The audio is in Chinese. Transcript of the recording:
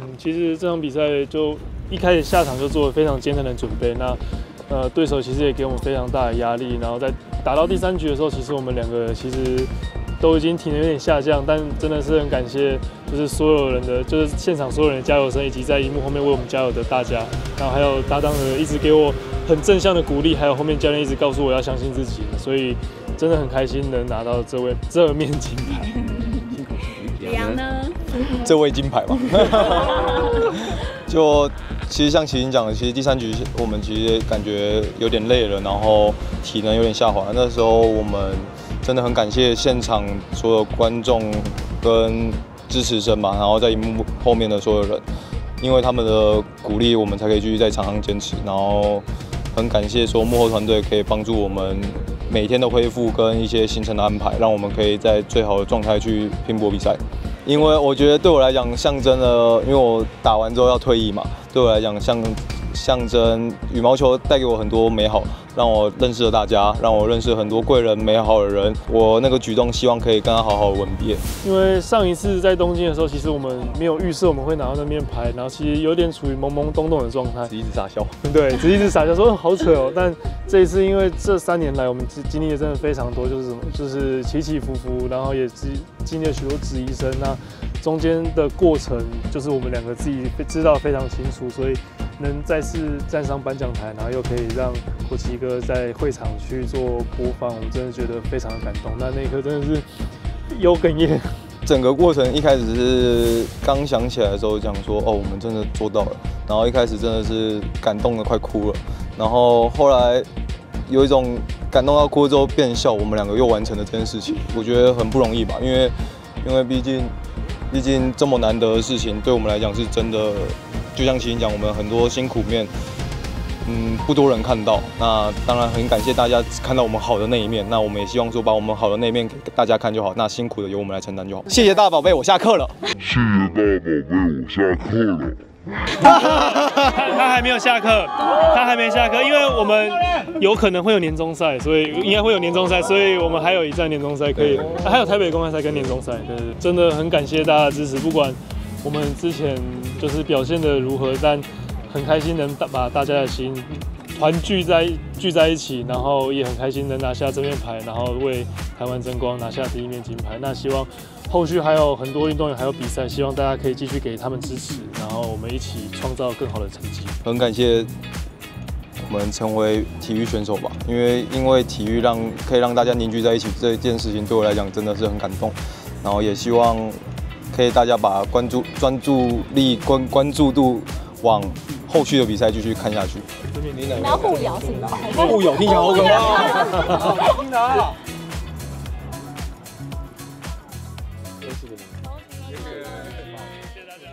嗯，其实这场比赛就一开始下场就做了非常艰难的准备，那呃对手其实也给我们非常大的压力，然后在打到第三局的时候，其实我们两个其实都已经体能有点下降，但真的是很感谢，就是所有人的，就是现场所有人的加油声，以及在荧幕后面为我们加油的大家，然后还有搭档的一直给我很正向的鼓励，还有后面教练一直告诉我要相信自己，所以真的很开心能拿到这位这面金牌。李阳呢？这位金牌吧。就其实像麒麟讲的，其实第三局我们其实感觉有点累了，然后体能有点下滑。那时候我们真的很感谢现场所有观众跟支持声嘛，然后在荧幕后面的所有人，因为他们的鼓励，我们才可以继续在场上坚持。然后很感谢说幕后团队可以帮助我们每天的恢复跟一些行程的安排，让我们可以在最好的状态去拼搏比赛。因为我觉得对我来讲象征了，因为我打完之后要退役嘛，对我来讲象象征羽毛球带给我很多美好，让我认识了大家，让我认识很多贵人、美好的人。我那个举动希望可以跟他好好吻别。因为上一次在东京的时候，其实我们没有预设我们会拿到那面牌，然后其实有点处于懵懵懂懂的状态，只一直傻笑。对，只一直傻笑说好扯哦。但这一次因为这三年来我们经经历的真的非常多，就是什么就是起起伏伏，然后也经经历了许多质疑声，那中间的过程就是我们两个自己知道非常清楚，所以能再次站上颁奖台，然后又可以让国旗哥在会场去做播放，我真的觉得非常的感动。那那一刻真的是有哽咽。整个过程一开始是刚想起来的时候讲说，哦，我们真的做到了。然后一开始真的是感动的快哭了，然后后来有一种感动到哭之后变笑，我们两个又完成了这件事情，我觉得很不容易吧，因为因为毕竟毕竟这么难得的事情，对我们来讲是真的，就像麒麟讲，我们很多辛苦面。嗯，不多人看到。那当然很感谢大家看到我们好的那一面。那我们也希望说把我们好的那一面给大家看就好。那辛苦的由我们来承担就好。谢谢大宝贝，我下课了。谢谢大宝贝，我下课了。他他还没有下课，他还没下课，因为我们有可能会有年终赛，所以应该会有年终赛，所以我们还有一站年终赛可以，还有台北公开赛跟年终赛。对，真的很感谢大家的支持，不管我们之前就是表现的如何，但。很开心能把大家的心团聚在聚在一起，然后也很开心能拿下这面牌，然后为台湾争光，拿下第一面金牌。那希望后续还有很多运动员还有比赛，希望大家可以继续给他们支持，然后我们一起创造更好的成绩。很感谢我们成为体育选手吧，因为因为体育让可以让大家凝聚在一起这一件事情，对我来讲真的是很感动。然后也希望可以大家把关注专注力关关注度往。后续的比赛继续看下去。你要互咬是吗？互咬听起来好可怕。听到。谢谢大家。